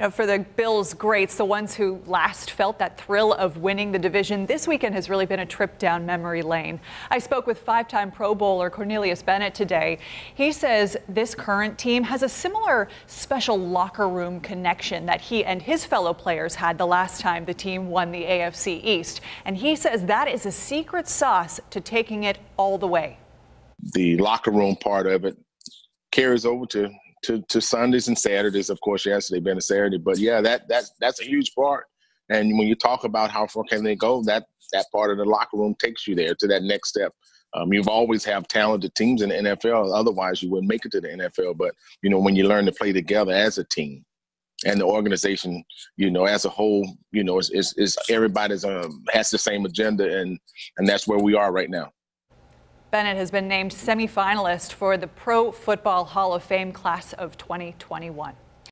You know, for the Bills greats, the ones who last felt that thrill of winning the division, this weekend has really been a trip down memory lane. I spoke with five time Pro Bowler Cornelius Bennett today. He says this current team has a similar special locker room connection that he and his fellow players had the last time the team won the AFC East. And he says that is a secret sauce to taking it all the way. The locker room part of it carries over to to, to Sundays and Saturdays. Of course, yesterday been a Saturday, but yeah, that that that's a huge part. And when you talk about how far can they go, that that part of the locker room takes you there to that next step. Um, you've always have talented teams in the NFL. Otherwise, you wouldn't make it to the NFL. But you know, when you learn to play together as a team, and the organization, you know, as a whole, you know, is, is everybody's um, has the same agenda, and and that's where we are right now. Bennett has been named semifinalist for the Pro Football Hall of Fame class of 2021.